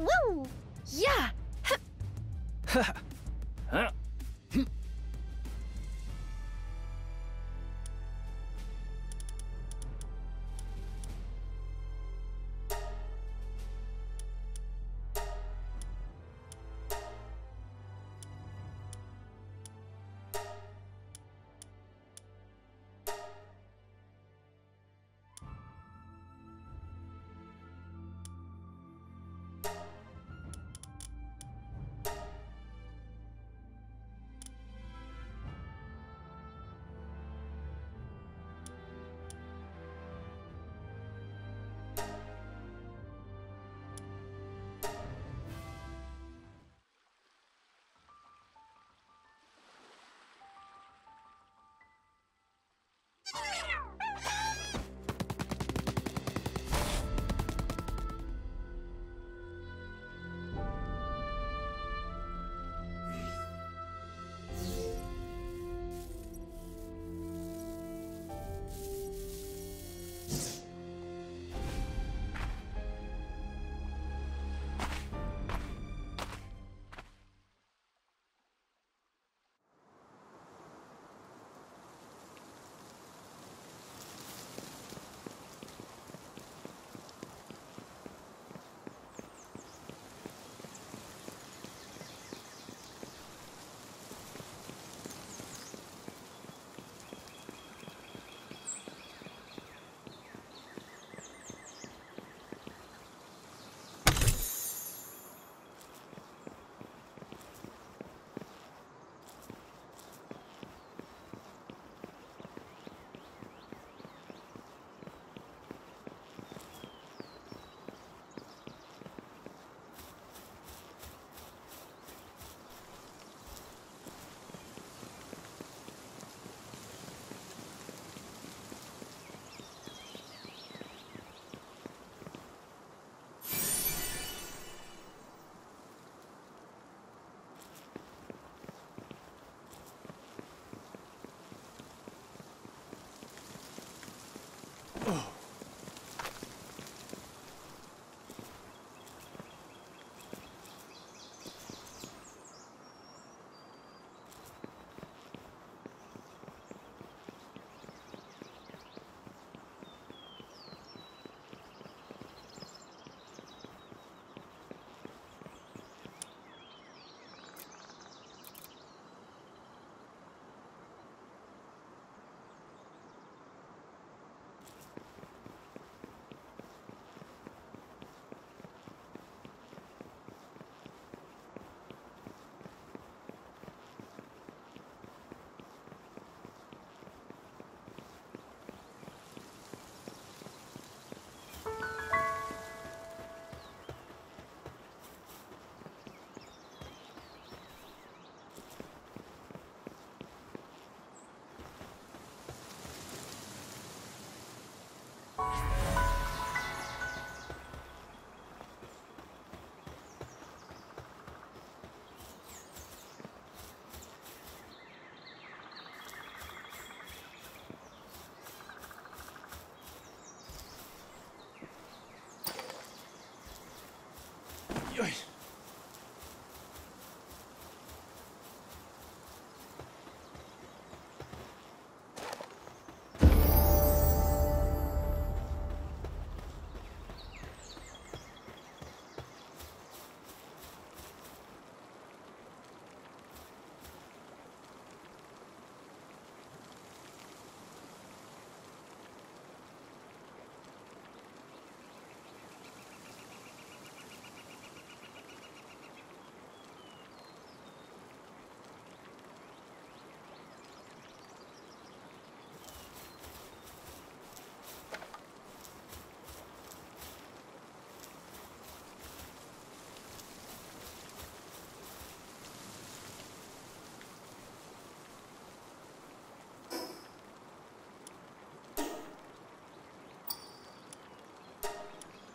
Woo! Yeah!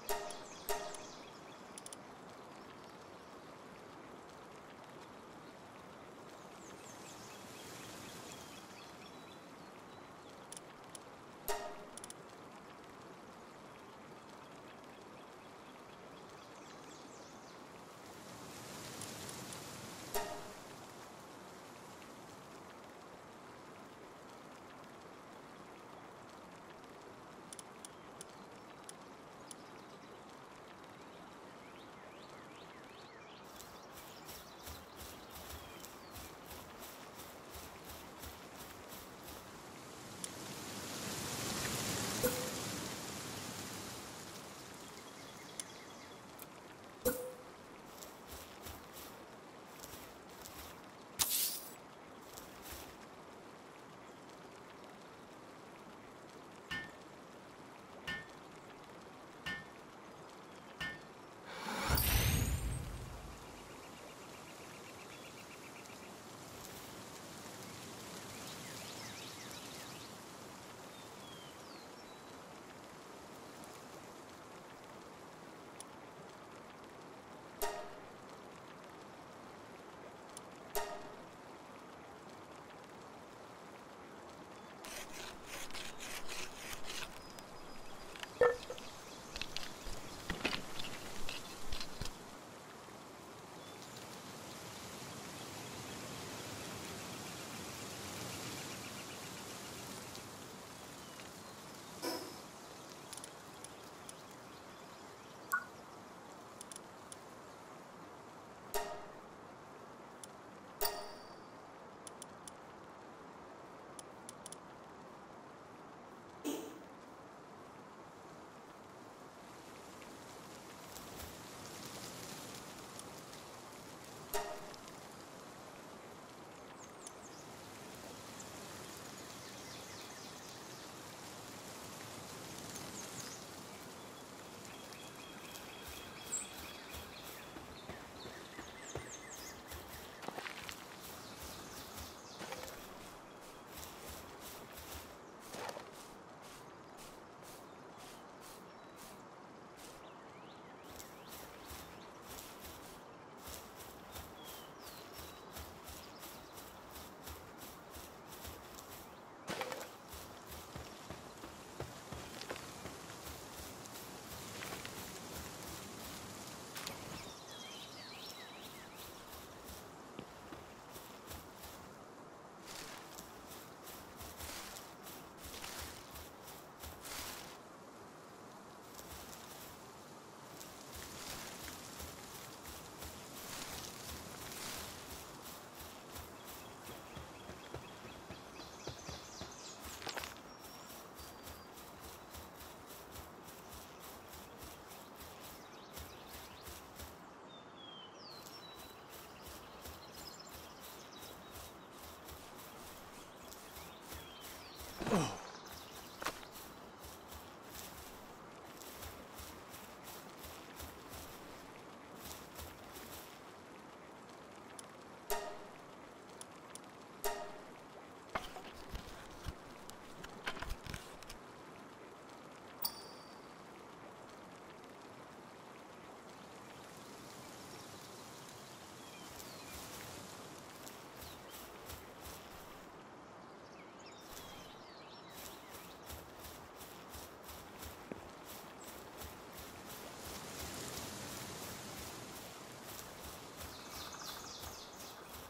you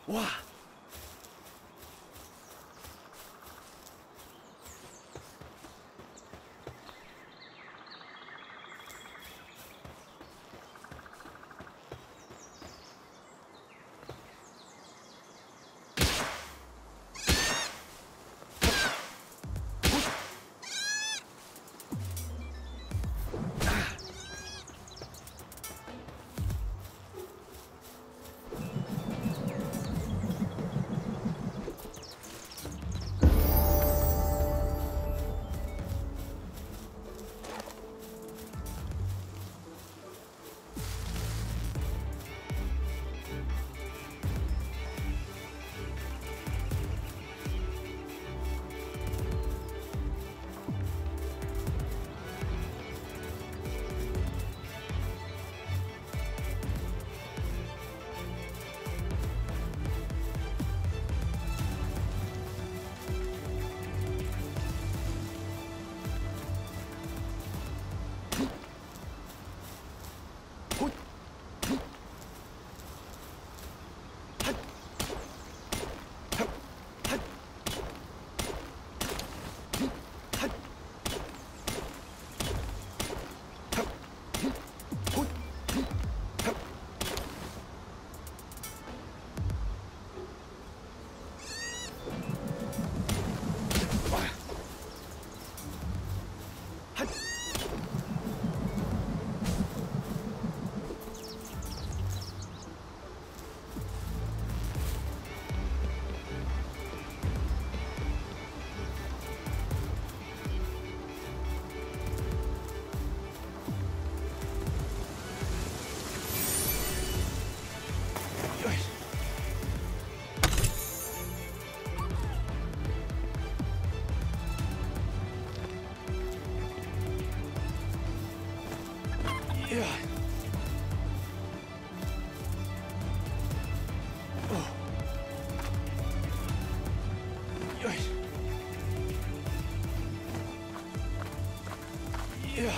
哇！「Yeah.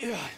Yeah.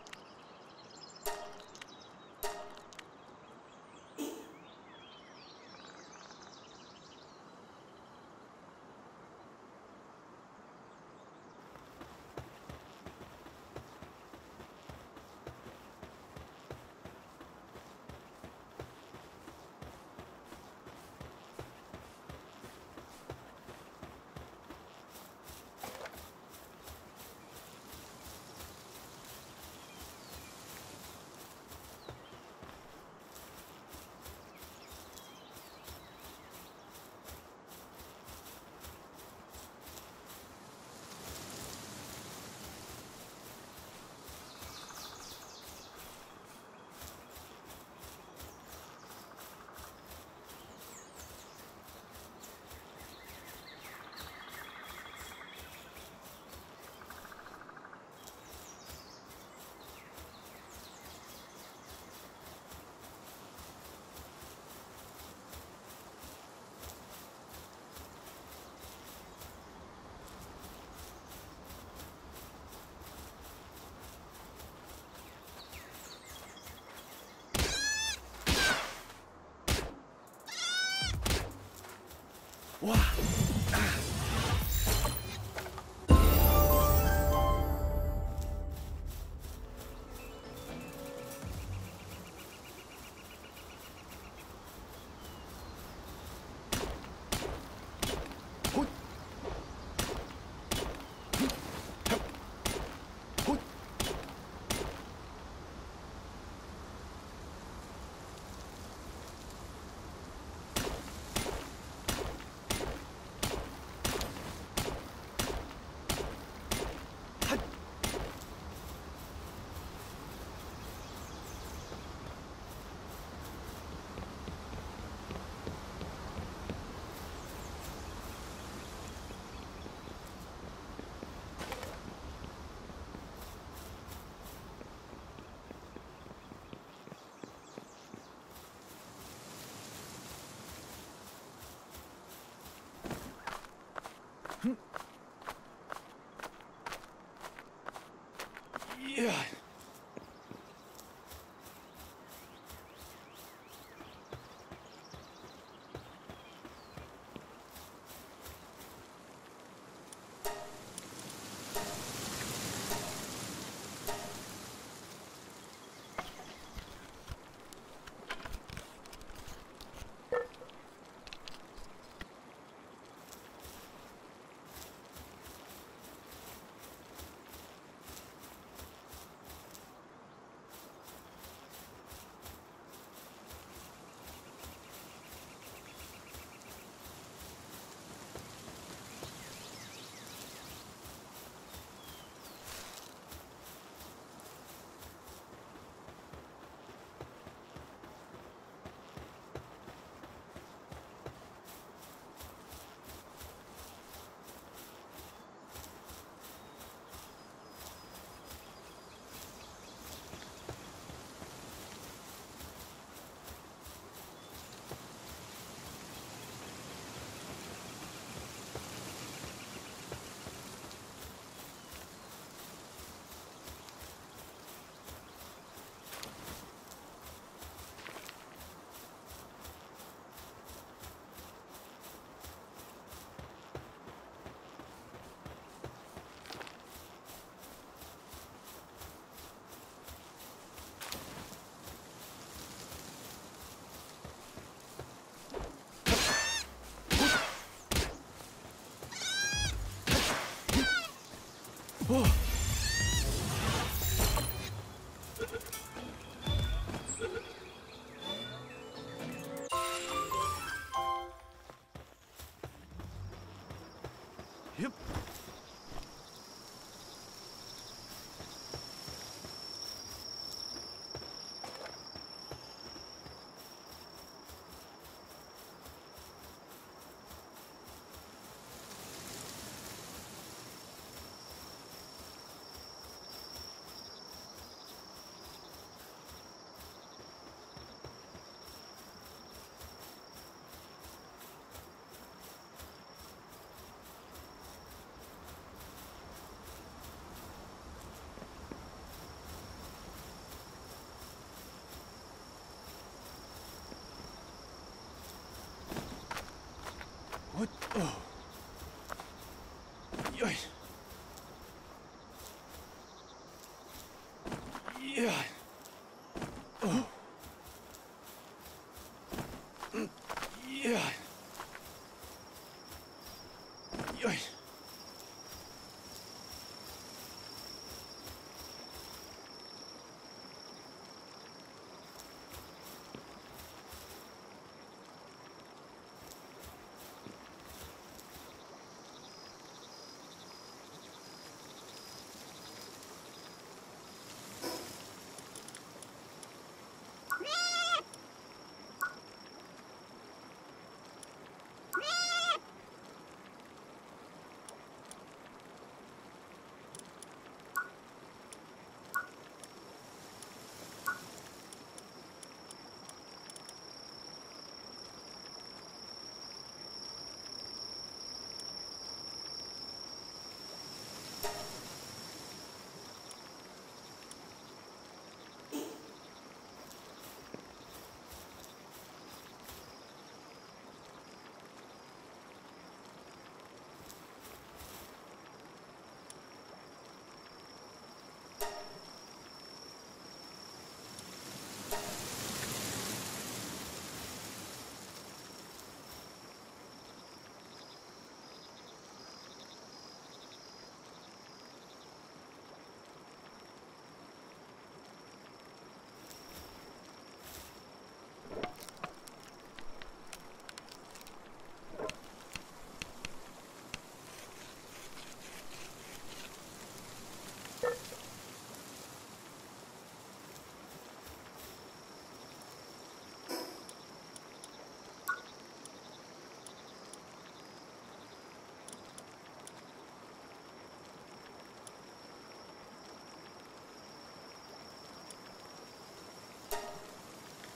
Wow. Yeah. Oh. Yeah.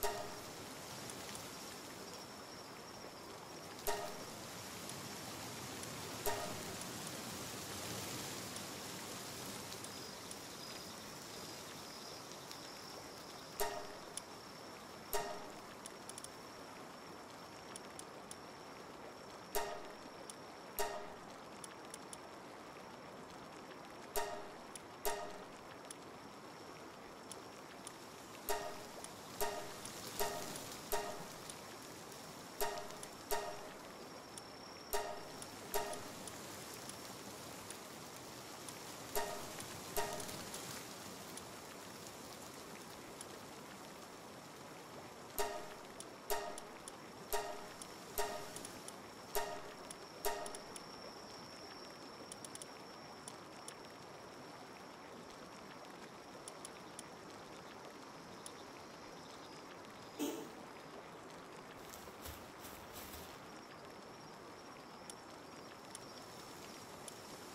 you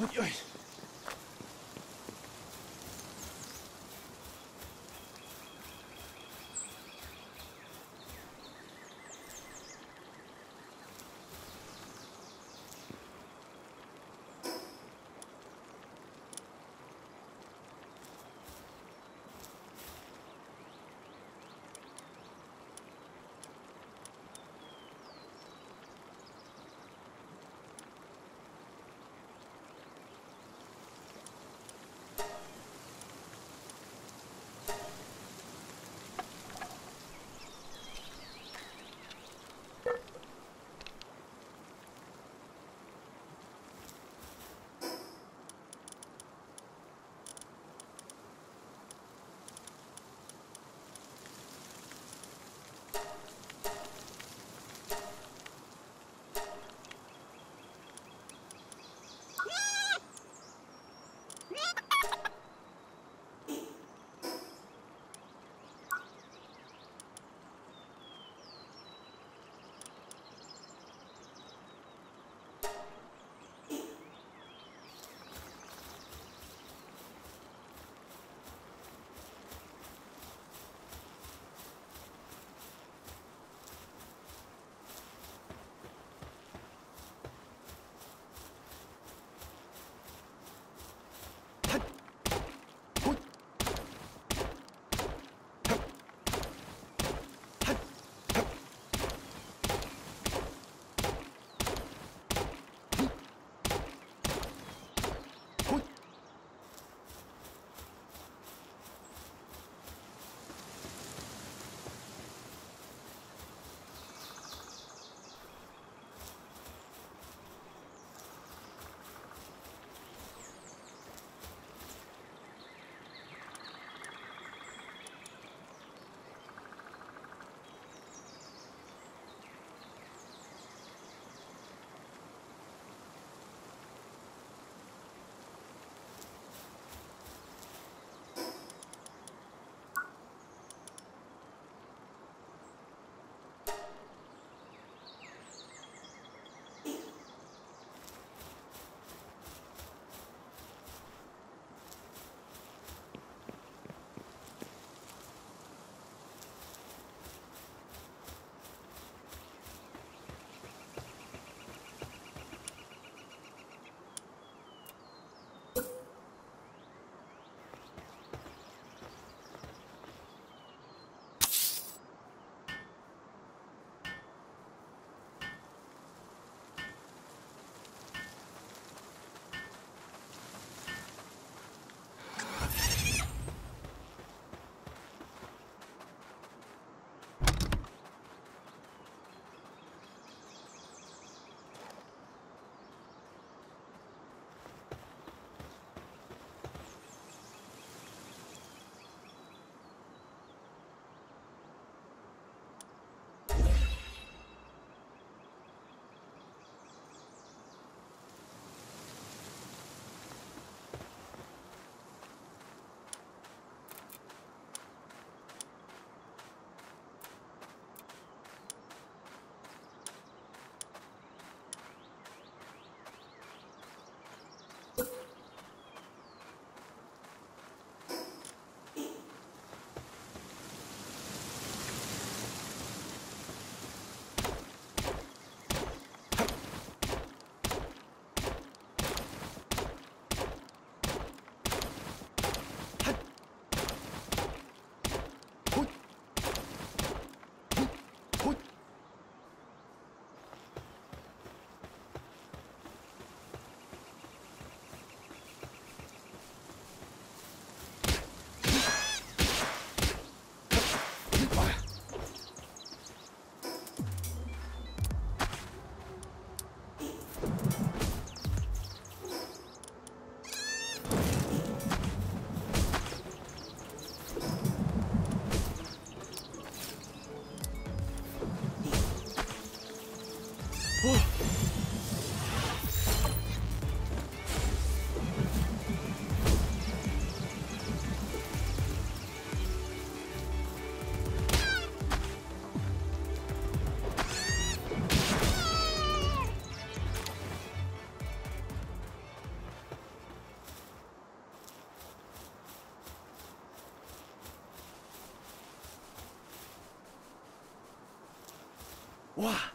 Ay. you. 哇